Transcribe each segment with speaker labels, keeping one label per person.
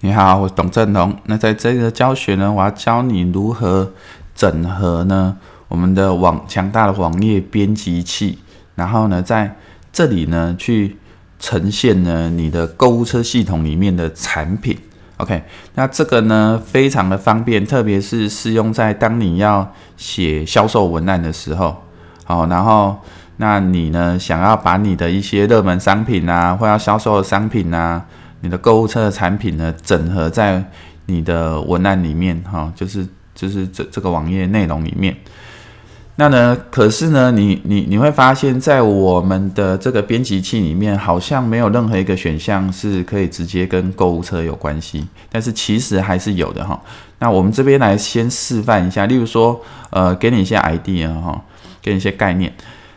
Speaker 1: 你好，我是董振龙。那在这个教学呢，我要教你如何整合呢我们的网强大的网页编辑器，然后呢在这里呢去呈现呢你的购物车系统里面的产品。OK，那这个呢非常的方便，特别是适用在当你要写销售文案的时候。好，然后那你呢想要把你的一些热门商品啊，或要销售的商品啊。你的购物车的产品呢，整合在你的文案里面，哈，就是就是这这个网页内容里面。那呢，可是呢，你你你会发现在我们的这个编辑器里面，好像没有任何一个选项是可以直接跟购物车有关系。但是其实还是有的哈。那我们这边来先示范一下，例如说，呃，给你一些 idea 哈，给你一些概念。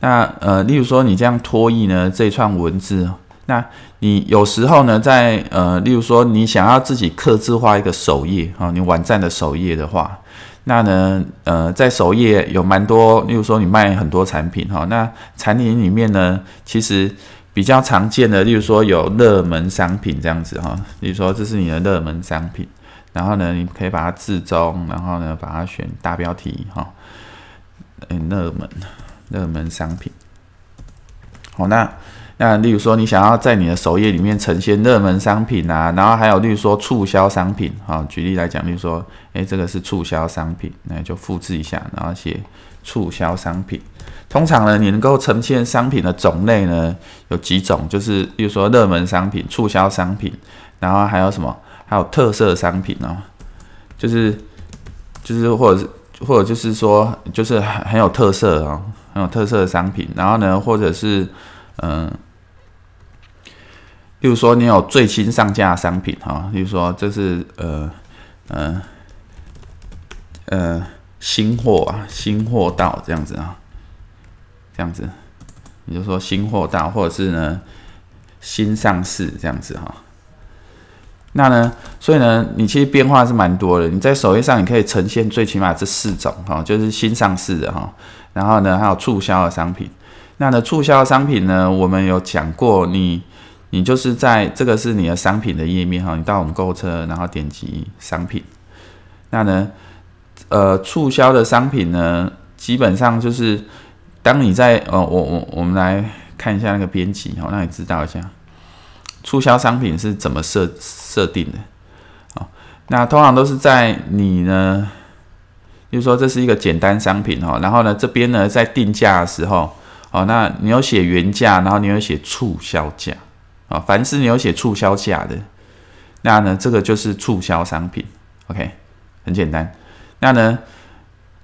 Speaker 1: 那呃，例如说你这样拖译呢这一串文字。那你有时候呢，在呃，例如说你想要自己刻字化一个首页啊，你网站的首页的话，那呢，呃，在首页有蛮多，例如说你卖很多产品哈，那产品里面呢，其实比较常见的，例如说有热门商品这样子哈，例如说这是你的热门商品，然后呢，你可以把它置中，然后呢，把它选大标题哈，嗯，热门热门商品，好，那。那例如说，你想要在你的首页里面呈现热门商品啊，然后还有例如说促销商品啊，举例来讲，例如说，诶，这个是促销商品，那就复制一下，然后写促销商品。通常呢，你能够呈现商品的种类呢有几种，就是例如说热门商品、促销商品，然后还有什么？还有特色商品哦，就是就是或者是或者就是说就是很很有特色啊，很有特色的商品，然后呢，或者是嗯。例如说，你有最新上架的商品哈，例如说这是呃呃呃新货啊，新货到这样子啊，这样子，你就说新货到，或者是呢新上市这样子哈。那呢，所以呢，你其实变化是蛮多的。你在首页上，你可以呈现最起码这四种哈，就是新上市的哈，然后呢还有促销的商品。那呢促销商品呢，我们有讲过你。你就是在这个是你的商品的页面哈，你到我们购物车，然后点击商品，那呢，呃，促销的商品呢，基本上就是当你在呃，我我我们来看一下那个编辑哈，让你知道一下促销商品是怎么设设定的。那通常都是在你呢，就是说这是一个简单商品哈，然后呢这边呢在定价的时候，哦，那你有写原价，然后你有写促销价。啊，凡是你有写促销价的，那呢，这个就是促销商品。OK，很简单。那呢，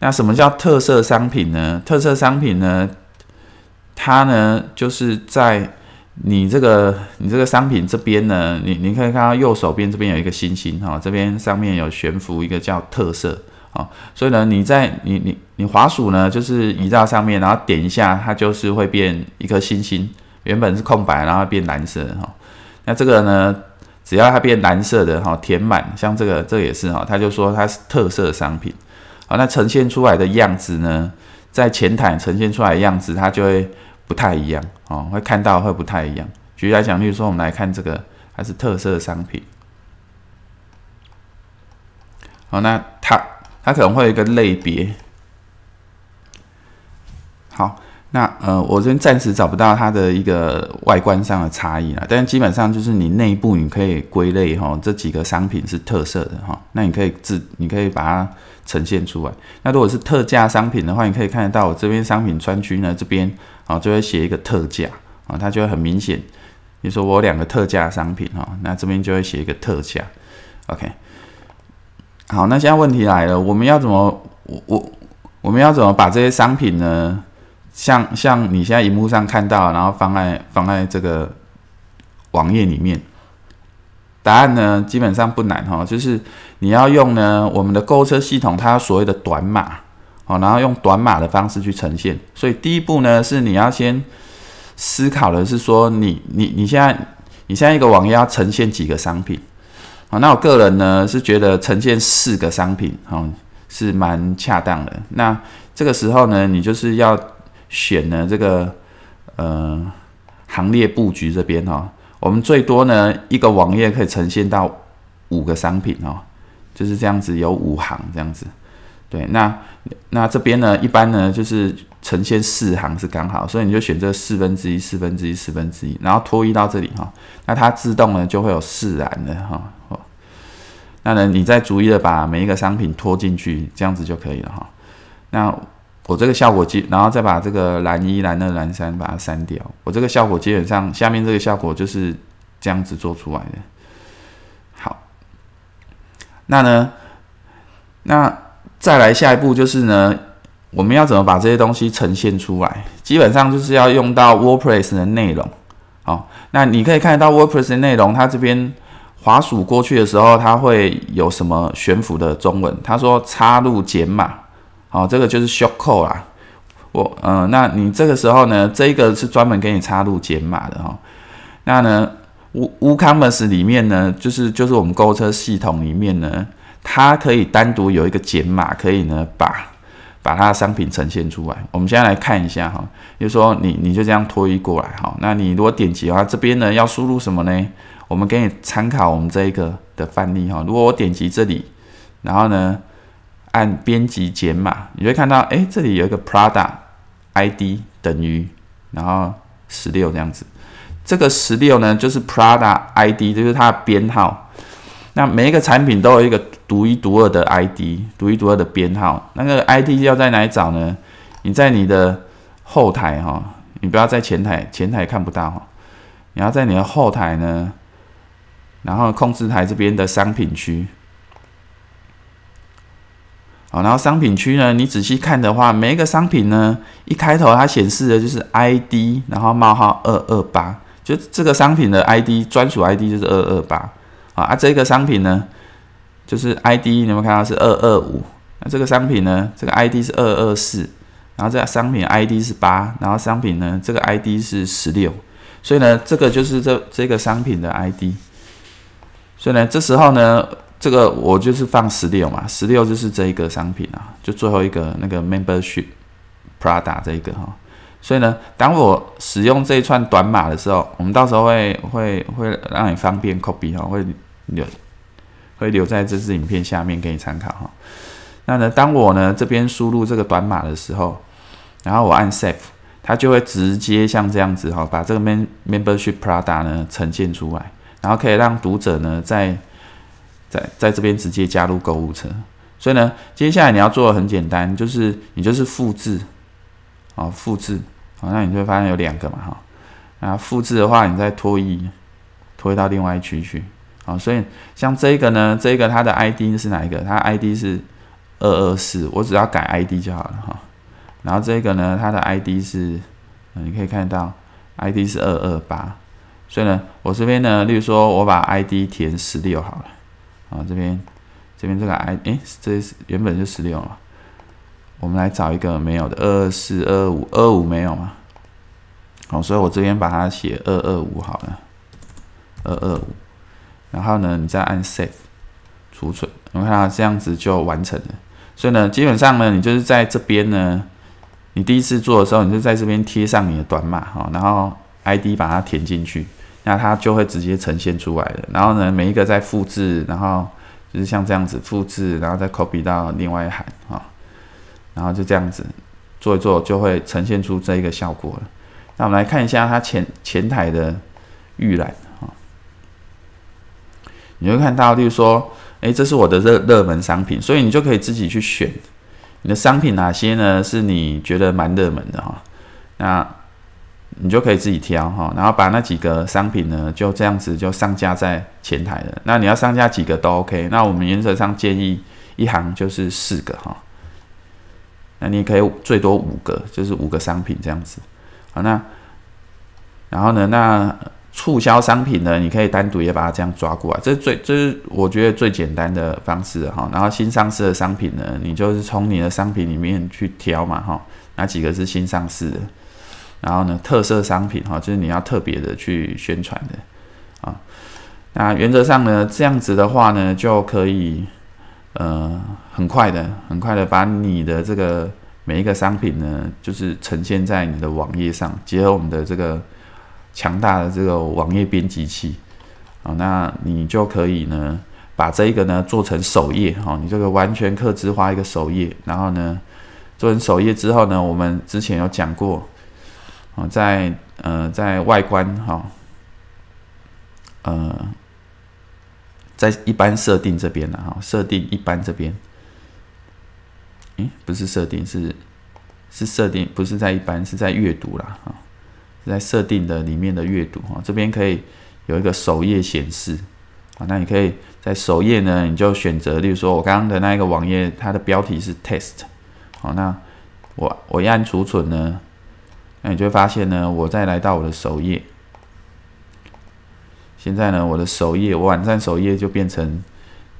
Speaker 1: 那什么叫特色商品呢？特色商品呢，它呢就是在你这个你这个商品这边呢，你你可以看到右手边这边有一个星星哈，这边上面有悬浮一个叫特色啊，所以呢，你在你你你滑鼠呢，就是移到上面，然后点一下，它就是会变一颗星星。原本是空白，然后变蓝色哈。那这个呢，只要它变蓝色的哈，填满，像这个，这也是哈，他就说它是特色商品。好，那呈现出来的样子呢，在前台呈现出来的样子，它就会不太一样哦，会看到会不太一样。举例来讲，例如说，我们来看这个，它是特色商品。好，那它它可能会有一个类别。好。那呃，我这边暂时找不到它的一个外观上的差异了，但是基本上就是你内部你可以归类哈，这几个商品是特色的哈，那你可以自你可以把它呈现出来。那如果是特价商品的话，你可以看得到我这边商品专区呢这边啊就会写一个特价啊，它就会很明显。你说我两个特价商品哈，那这边就会写一个特价。OK，好，那现在问题来了，我们要怎么我我我们要怎么把这些商品呢？像像你现在荧幕上看到，然后放在放在这个网页里面，答案呢基本上不难哈，就是你要用呢我们的购物车系统，它所谓的短码哦，然后用短码的方式去呈现。所以第一步呢是你要先思考的是说，你你你现在你现在一个网页要呈现几个商品啊？那我个人呢是觉得呈现四个商品哦是蛮恰当的。那这个时候呢，你就是要选呢这个呃行列布局这边哈，我们最多呢一个网页可以呈现到五个商品哦，就是这样子有五行这样子。对，那那这边呢，一般呢就是呈现四行是刚好，所以你就选择四分之一、四分之一、四分之一，然后拖移到这里哈，那它自动呢就会有释然的哈。那呢，你再逐一的把每一个商品拖进去，这样子就可以了哈。那我这个效果基，然后再把这个蓝一、蓝二、蓝三把它删掉，我这个效果基本上下面这个效果就是这样子做出来的。好，那呢，那。再来下一步就是呢，我们要怎么把这些东西呈现出来？基本上就是要用到 WordPress 的内容。好，那你可以看得到 WordPress 的内容，它这边滑鼠过去的时候，它会有什么悬浮的中文？他说插入减码，好，这个就是 shortcode 啦。我，嗯，那你这个时候呢，这个是专门给你插入减码的哈。那呢，WooCommerce 里面呢，就是就是我们购物车系统里面呢。它可以单独有一个减码，可以呢把把它的商品呈现出来。我们现在来看一下哈，就说你你就这样拖移过来哈。那你如果点击的话，这边呢要输入什么呢？我们给你参考我们这一个的范例哈。如果我点击这里，然后呢按编辑减码，你会看到哎这里有一个 Prada ID 等于然后十六这样子。这个十六呢就是 Prada ID，就是它的编号。那每一个产品都有一个独一无二的 ID，独一无二的编号。那个 ID 要在哪里找呢？你在你的后台哈，你不要在前台，前台看不到哈。你要在你的后台呢，然后控制台这边的商品区。好，然后商品区呢，你仔细看的话，每一个商品呢，一开头它显示的就是 ID，然后冒号二二八，就这个商品的 ID 专属 ID 就是二二八。啊，这个商品呢，就是 ID，你有没有看到是二二五？那这个商品呢，这个 ID 是二二四，然后这个商品 ID 是八，然后商品呢，这个 ID 是十六，所以呢，这个就是这这个商品的 ID。所以呢，这时候呢，这个我就是放十六嘛，十六就是这一个商品啊，就最后一个那个 Membership Prada 这一个哈。所以呢，当我使用这一串短码的时候，我们到时候会会会让你方便 copy 哈，会。留会留在这支影片下面给你参考哈。那呢，当我呢这边输入这个短码的时候，然后我按 Save，它就会直接像这样子哈，把这个 Mem Membership Prada 呢呈现出来，然后可以让读者呢在在在这边直接加入购物车。所以呢，接下来你要做的很简单，就是你就是复制，啊复制，好，那你就会发现有两个嘛哈。然后复制的话，你再拖移拖到另外一区去。啊，所以像这个呢，这个它的 ID 是哪一个？它 ID 是二二四，我只要改 ID 就好了哈。然后这个呢，它的 ID 是，你可以看到 ID 是二二八，所以呢，我这边呢，例如说我把 ID 填十六好了，啊，这边这边这个 I，哎，这是原本就十六了，我们来找一个没有的，二二四、二二五、二五没有嘛？好，所以我这边把它写二二五好了，二二五。然后呢，你再按 Save 储存，我看到这样子就完成了。所以呢，基本上呢，你就是在这边呢，你第一次做的时候，你就在这边贴上你的短码哈，然后 ID 把它填进去，那它就会直接呈现出来了。然后呢，每一个再复制，然后就是像这样子复制，然后再 copy 到另外一行啊，然后就这样子做一做，就会呈现出这一个效果了。那我们来看一下它前前台的预览啊。你会看到，例如说，哎，这是我的热热门商品，所以你就可以自己去选你的商品哪些呢？是你觉得蛮热门的哈，那你就可以自己挑哈，然后把那几个商品呢，就这样子就上架在前台了。那你要上架几个都 OK，那我们原则上建议一行就是四个哈，那你可以最多五个，就是五个商品这样子。好，那然后呢，那。促销商品呢，你可以单独也把它这样抓过来，这是最，这是我觉得最简单的方式哈。然后新上市的商品呢，你就是从你的商品里面去挑嘛哈，哪几个是新上市的，然后呢特色商品哈，就是你要特别的去宣传的啊。那原则上呢，这样子的话呢，就可以呃很快的、很快的把你的这个每一个商品呢，就是呈现在你的网页上，结合我们的这个。强大的这个网页编辑器啊，那你就可以呢把这一个呢做成首页哈，你这个完全刻字化一个首页，然后呢做成首页之后呢，我们之前有讲过啊，在呃在外观哈，呃在一般设定这边呢哈，设定一般这边，诶，不是设定是是设定，不是在一般是在阅读啦哈。在设定的里面的阅读哈，这边可以有一个首页显示啊，那你可以在首页呢，你就选择，例如说我刚刚的那一个网页，它的标题是 test，好，那我我一按储存呢，那你就会发现呢，我再来到我的首页，现在呢，我的首页，我网站首页就变成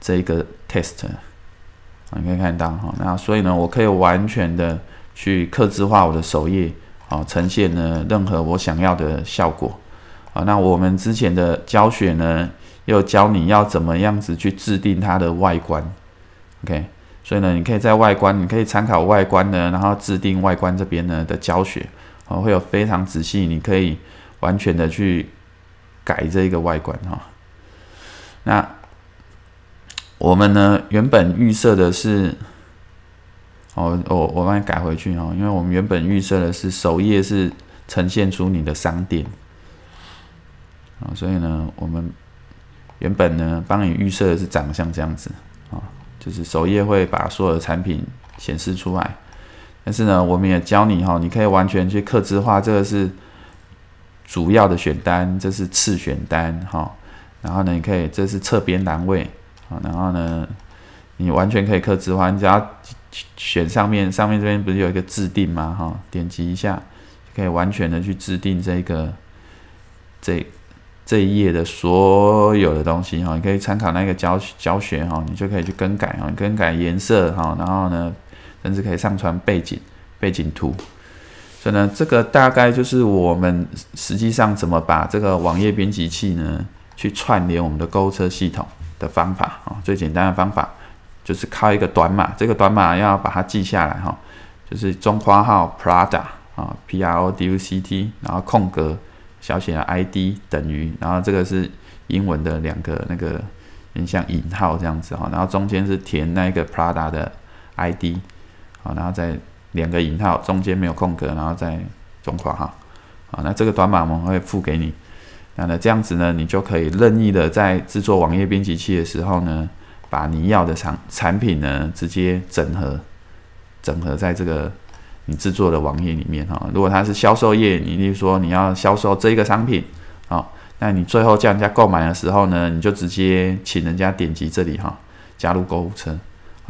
Speaker 1: 这个 test，啊，你可以看到哈，那所以呢，我可以完全的去刻字化我的首页。啊，呈现呢任何我想要的效果。啊，那我们之前的教学呢，又教你要怎么样子去制定它的外观。OK，所以呢，你可以在外观，你可以参考外观呢，然后制定外观这边呢的教学，哦，会有非常仔细，你可以完全的去改这一个外观哈。那我们呢，原本预设的是。哦，我我帮你改回去哦，因为我们原本预设的是首页是呈现出你的商店，啊，所以呢，我们原本呢帮你预设的是长相这样子啊，就是首页会把所有的产品显示出来，但是呢，我们也教你哈，你可以完全去刻字化，这个是主要的选单，这是次选单哈，然后呢，你可以这是侧边栏位啊，然后呢，你完全可以刻字化，你只要。选上面，上面这边不是有一个制定吗？哈，点击一下，可以完全的去制定这个这这一页的所有的东西哈。你可以参考那个教教学哈，你就可以去更改哈，更改颜色哈，然后呢，甚至可以上传背景背景图。所以呢，这个大概就是我们实际上怎么把这个网页编辑器呢，去串联我们的购物车系统的方法啊，最简单的方法。就是靠一个短码，这个短码要把它记下来哈，就是中括号 Prada 啊，P R O D U C T，然后空格小写的 I D 等于，然后这个是英文的两个那个，很像引号这样子哈，然后中间是填那个 Prada 的 I D，好，然后再两个引号，中间没有空格，然后再中括号，好，那这个短码我们会付给你，那呢这样子呢，你就可以任意的在制作网页编辑器的时候呢。把你要的产产品呢，直接整合，整合在这个你制作的网页里面哈。如果它是销售页，你例如说你要销售这一个商品，啊，那你最后叫人家购买的时候呢，你就直接请人家点击这里哈，加入购物车。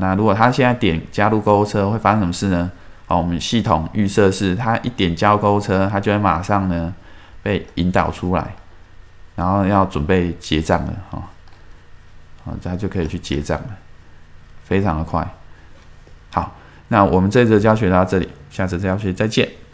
Speaker 1: 那如果他现在点加入购物车，会发生什么事呢？好，我们系统预设是，他一点加入购物车，他就会马上呢被引导出来，然后要准备结账了哈。好，他就可以去结账了，非常的快。好，那我们这次教学到这里，下次教学再见。拜